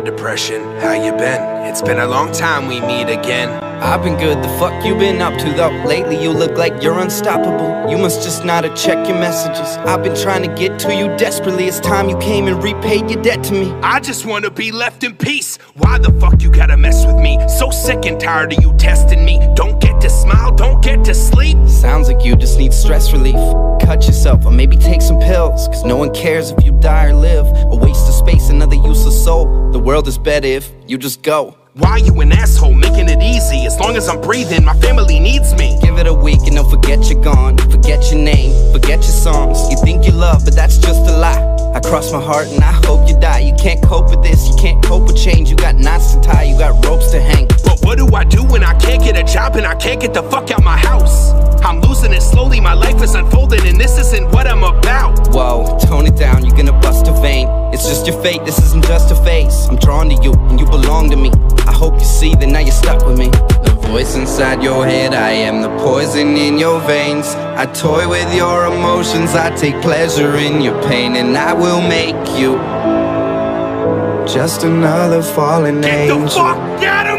depression. How you been? It's been a long time we meet again. I've been good, the fuck you been up to though? Lately you look like you're unstoppable You must just not have checked your messages I've been trying to get to you desperately It's time you came and repaid your debt to me I just wanna be left in peace Why the fuck you gotta mess with me? So sick and tired of you testing me Don't get to smile, don't get to sleep Sounds like you just need stress relief Cut yourself or maybe take some pills Cause no one cares if you die or live A waste of space, another useless soul The world is better if you just go why you an asshole, making it easy? As long as I'm breathing, my family needs me. Give it a week and they'll forget you're gone. Forget your name, forget your songs. You think you love, but that's just a lie. Cross my heart and I hope you die. You can't cope with this, you can't cope with change. You got knots to tie, you got ropes to hang. But what do I do when I can't get a job and I can't get the fuck out my house? I'm losing it slowly, my life is unfolding, and this isn't what I'm about. Whoa, tone it down, you're gonna bust a vein. It's just your fate, this isn't just a phase. I'm drawn to you, and you belong to me. I hope you see that now you're stuck with me. The voice inside your head, I am the poison in your veins. I toy with your emotions, I take pleasure in your pain, and I will make you just another fallen Get angel. the fuck out of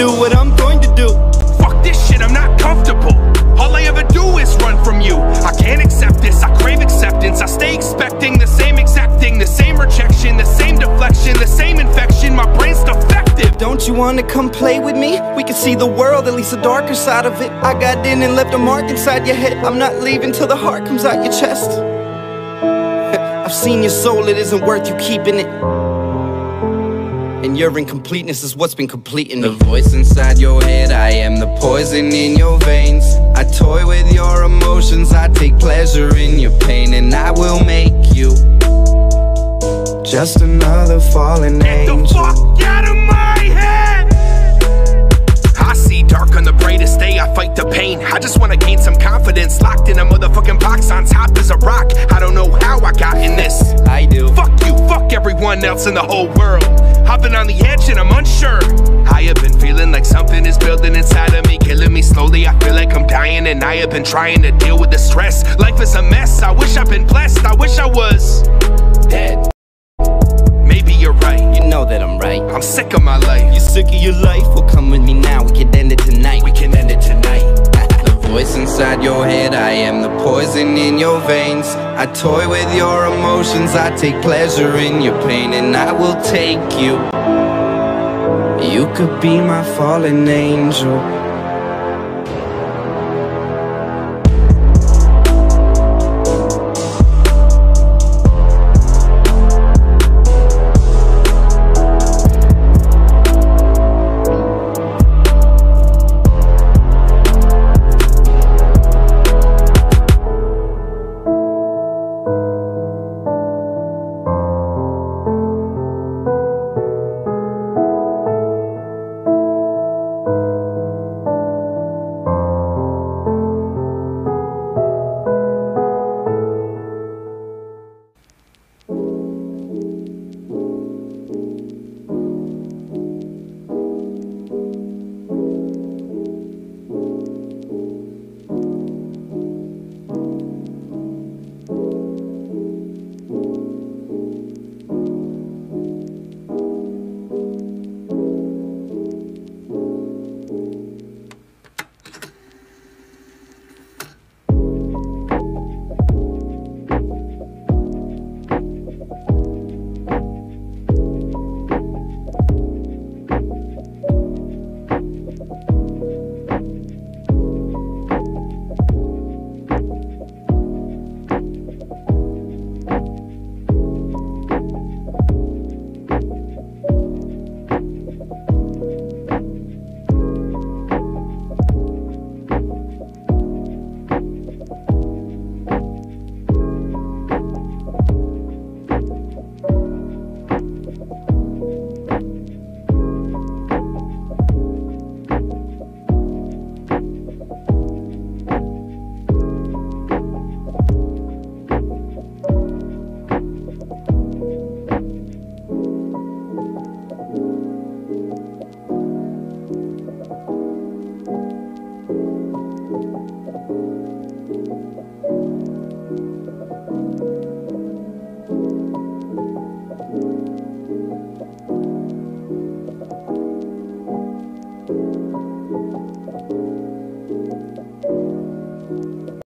do what I'm going to do. Fuck this shit, I'm not comfortable. All I ever do is run from you. I can't accept this, I crave acceptance. I stay expecting the same exact thing, the same rejection, the same deflection, the same infection. My brain's defective. Don't you wanna come play with me? We can see the world, at least the darker side of it. I got in and left a mark inside your head. I'm not leaving till the heart comes out your chest. I've seen your soul, it isn't worth you keeping it. And your incompleteness is what's been completing me. The voice inside your head, I am the poison in your veins. I toy with your emotions, I take pleasure in your pain, and I will make you just another fallen Get the angel. Pain. I just wanna gain some confidence. Locked in a motherfucking box on top is a rock. I don't know how I got in this. I do. Fuck you, fuck everyone else in the whole world. I've been on the edge and I'm unsure. I have been feeling like something is building inside of me, killing me slowly. I feel like I'm dying, and I have been trying to deal with the stress. Life is a mess. I wish I've been blessed. I wish I was Dead. Maybe you're right. You know that I'm right. I'm sick of my life. You sick of your life? In your veins. I toy with your emotions, I take pleasure in your pain, and I will take you. You could be my fallen angel.